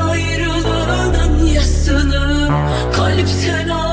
ayrılığının yasını kalpten al.